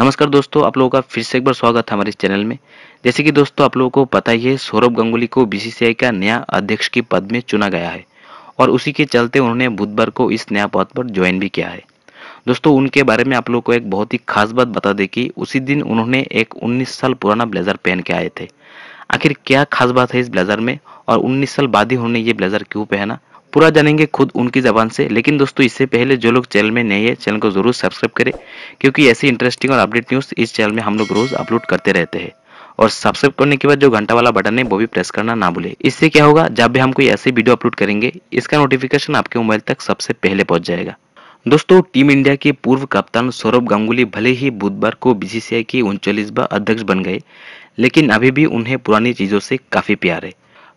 नमस्कार दोस्तों, आप लोगों का फिर से एक बार स्वागत है हमारे इस चैनल में। जैसे कि दोस्तों, आप लोगों को पता ही है, सौरभ गंगुली को बीसीसीआई का नया अध्यक्ष के पद में चुना गया है और उसी के चलते उन्होंने बुधवार को इस नया पद पर ज्वाइन भी किया है। दोस्तों, उनके बारे में आप लोग को एक बहुत ही खास बात बता दें कि उसी दिन उन्होंने एक 19 साल पुराना ब्लेजर पहन के आए थे। आखिर क्या खास बात है इस ब्लेजर में? और 19 साल बाद ही उन्होंने ये ब्लेजर क्यों पहना? पूरा जानेंगे खुद उनकी जबान से। लेकिन दोस्तों, इससे पहले जो लोग चैनल में नए हैं, चैनल को ज़रूर सब्सक्राइब करें, क्योंकि ऐसी इंटरेस्टिंग और अपडेट न्यूज़ इस चैनल में हम लोग रोज अपलोड करते रहते हैं। और सब्सक्राइब करने के बाद जो घंटा वाला बटन है, वो भी प्रेस करना ना भूले। इससे क्या होगा, जब भी हम कोई ऐसी वीडियो अपलोड करेंगे, इसका नोटिफिकेशन आपके मोबाइल तक सबसे पहले पहुँच जाएगा। दोस्तों टीम इंडिया के पूर्व कप्तान सौरभ गांगुली भले ही बुधवार को बीसीसीआई के उनचालीसवा अध्यक्ष बन गए, लेकिन अभी भी उन्हें पुरानी चीज़ों से काफ़ी प्यार है।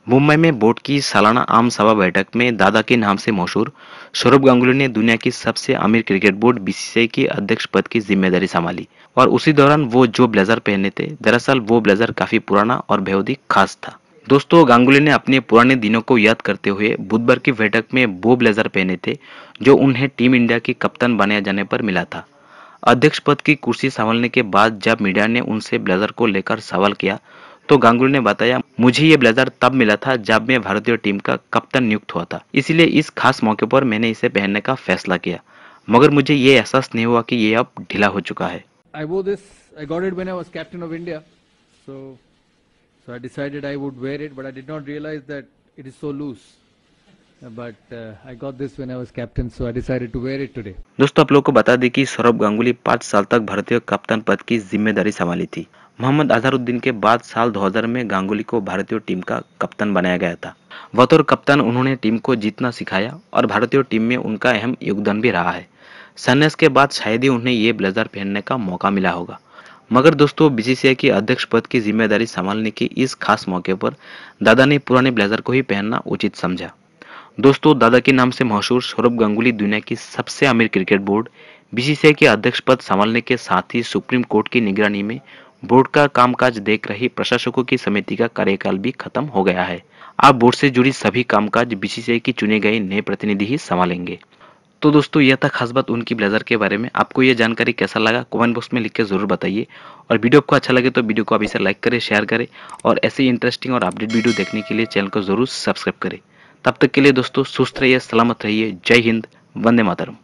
मुंबई में बोर्ड की सालाना आम सभा बैठक में दादा के नाम से मशहूर सौरभ गांगुली ने दुनिया की सबसे अमीर क्रिकेट बोर्ड बीसीसीआई के अध्यक्ष पद की ज़िम्मेदारी संभाली। और उसी दौरान वो जो ब्लेजर पहने थे, दरअसल वो ब्लेजर काफ़ी पुराना और बेहद खास था। दोस्तों, गांगुली ने अपने पुराने दिनों को याद करते हुए बुधवार की बैठक में वो ब्लेजर पहने थे, जो उन्हें टीम इंडिया की कप्तान बनाए जाने पर मिला था। अध्यक्ष पद की कुर्सी संभालने के बाद जब मीडिया ने उनसे ब्लेजर को लेकर सवाल किया तो गांगुली ने बताया, मुझे ये ब्लेजर तब मिला था जब मैं भारतीय टीम का कप्तान नियुक्त हुआ था। इसलिए इस खास मौके पर मैंने इसे पहनने का फैसला किया। मगर मुझे ये एहसास नहीं हुआ की ये अब ढीला हो चुका है। Uh, दोस्तों आप लोग को बता दें कि सौरभ गांगुली पाँच साल तक भारतीय कप्तान पद की ज़िम्मेदारी संभाली थी। मोहम्मद अजहरुद्दीन के बाद साल 2000 में गांगुली को भारतीय टीम का कप्तान बनाया गया था। बतौर कप्तान उन्होंने टीम को जीतना सिखाया और भारतीय टीम में उनका अहम योगदान भी रहा है। संन्यास के बाद शायद ही उन्हें ये ब्लेजर पहनने का मौका मिला होगा। मगर दोस्तों बीसीसीआई की अध्यक्ष पद की ज़िम्मेदारी संभालने के इस खास मौके पर दादा ने पुराने ब्लेजर को ही पहनना उचित समझा। दोस्तों, दादा के नाम से मशहूर सौरभ गांगुली दुनिया की सबसे अमीर क्रिकेट बोर्ड बीसीसीआई के अध्यक्ष पद संभालने के साथ ही सुप्रीम कोर्ट की निगरानी में बोर्ड का कामकाज देख रही प्रशासकों की समिति का कार्यकाल भी खत्म हो गया है। अब बोर्ड से जुड़ी सभी कामकाज बीसीसीआई की चुने गए नए प्रतिनिधि ही संभालेंगे। तो दोस्तों, यह था खास बात उनकी ब्लेजर के बारे में। आपको यह जानकारी कैसा लगा, कमेंट बॉक्स में लिख के ज़रूर बताइए। और वीडियो आपको अच्छा लगे तो वीडियो को अभी से लाइक करें, शेयर करें और ऐसे इंटरेस्टिंग और अपडेट वीडियो देखने के लिए चैनल को ज़रूर सब्सक्राइब करें। तब तक के लिए दोस्तों सुस्त रहिए सलामत रहिए। जय हिंद वंदे मातरम।